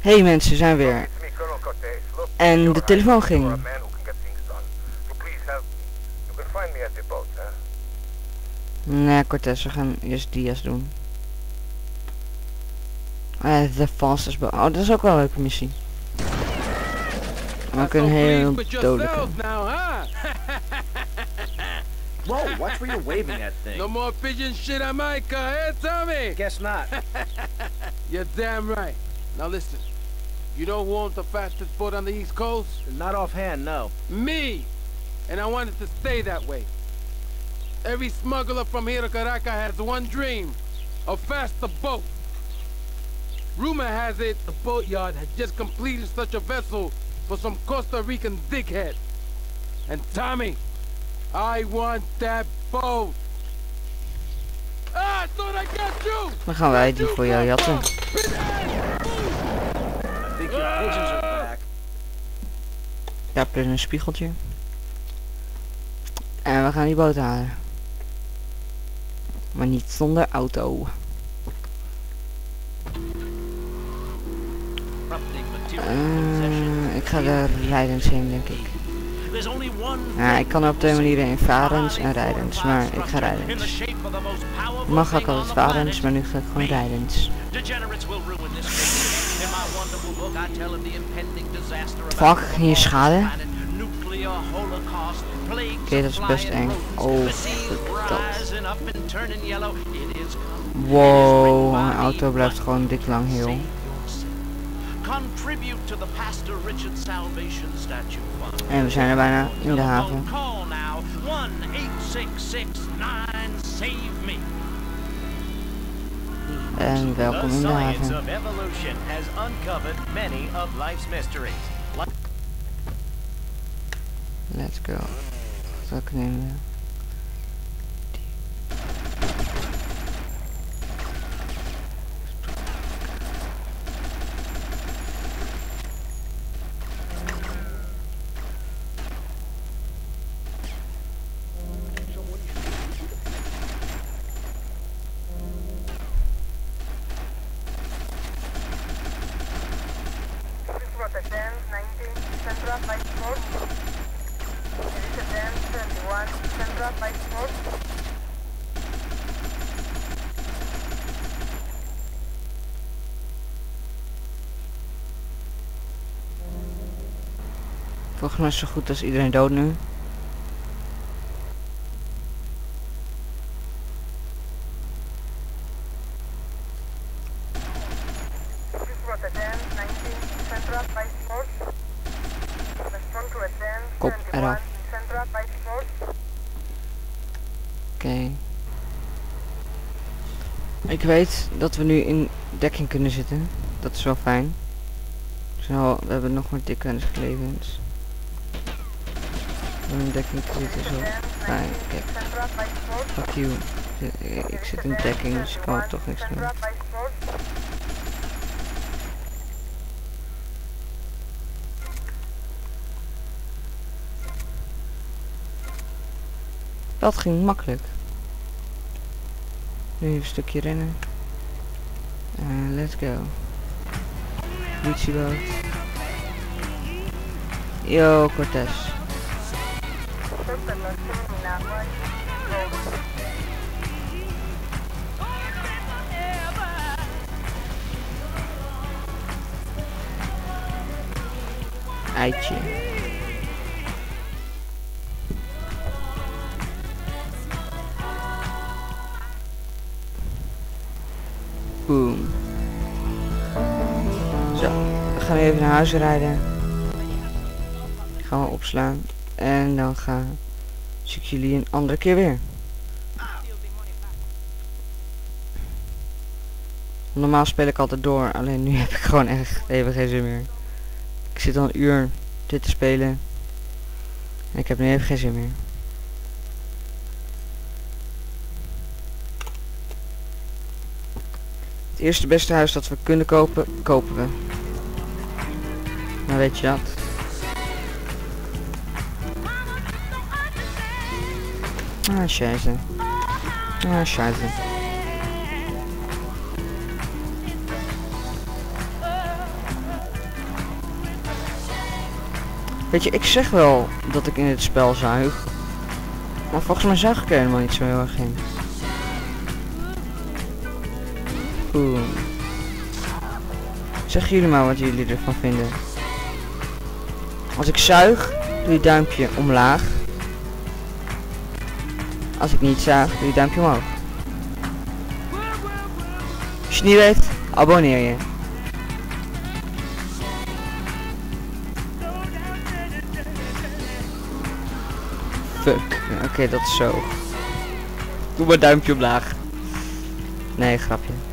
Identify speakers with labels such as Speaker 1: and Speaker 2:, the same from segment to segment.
Speaker 1: hey mensen, zijn weer. En de telefoon ging. Nee, Cortez, we gaan eerst Diaz doen. Eh, the fastest boat. Oh, dat is ook wel een leuke missie. Maar we kunnen heel dodelijke.
Speaker 2: Whoa, watch where you're waving that thing.
Speaker 3: No more pigeon shit on my car, eh, Tommy?
Speaker 2: Guess not.
Speaker 3: You're damn right. Now listen, you know who owns the fastest boat on the East Coast?
Speaker 2: Not offhand, no.
Speaker 3: Me! And I want it to stay that way. Every smuggler from here to Caracas has one dream. A faster boat. Rumor has it the boatyard has just completed such a vessel for some Costa Rican dickhead. And Tommy, I want that boat. Ah, I thought I got you!
Speaker 1: Dan gaan wij die voor jou jatten.
Speaker 2: I think your pigeons are back.
Speaker 1: Ja, plus een spiegeltje. En we gaan die boot halen. Maar niet zonder auto. Eh, ik ga er rijdens heen, denk ik. Ja, ik kan op twee manieren in varens en rijdens, maar ik ga rijdens. Mag ik altijd varens, maar nu ga ik gewoon rijdens. Fuck, hier schade. Oké, dat is best eng. Oh, dat. Wow, mijn auto blijft gewoon dik lang heel.
Speaker 4: Contribute to the Pastor Richard Salvation Statue Fund.
Speaker 1: And Én most now, you mind a három.
Speaker 4: Call now, 18669 save me.
Speaker 1: Mivel akkor mind a. The science
Speaker 5: of evolution has uncovered many of life's mysteries.
Speaker 1: Let's go.
Speaker 6: Zaknél. By Sport.
Speaker 1: Volgens mij is zo goed als iedereen dood nu. Ik weet dat we nu in dekking kunnen zitten. Dat is wel fijn. Zo, we hebben nog maar dikke levens. Om in dekking te zitten wel fijn. Kijk, fuck you. Ik- zit in dekking, dus ik kan toch niks doen. Dat ging makkelijk. Nu even een stukje rennen. En let's go. Politieboot. Yo, Cortez.
Speaker 6: Superlación
Speaker 1: Zo, we gaan even naar huis rijden. Gaan we opslaan. En dan ga zie ik jullie een andere keer weer. Normaal speel ik altijd door, alleen nu heb ik gewoon echt even geen zin meer. Ik zit al een uur dit te spelen. En ik heb nu even geen zin meer. Eerste beste huis dat we kunnen kopen, kopen we. Maar weet je dat? Ah, scheisse. Ah, scheisse. Weet je, ik zeg wel dat ik in het spel zuig. Maar volgens mij zag ik er helemaal niet zo heel erg in. Zeg jullie maar wat jullie ervan vinden. Als ik zuig, doe je duimpje omlaag. Als ik niet zuig, doe je duimpje omhoog. Als je niet weet, abonneer je. Fuck. Oké, dat is zo. Doe maar duimpje omlaag. Nee, grapje.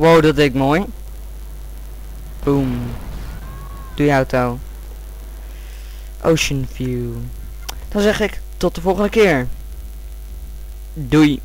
Speaker 1: Wow, dat deed ik mooi. Boom. Doe je auto. Ocean view. Dan zeg ik tot de volgende keer. Doei.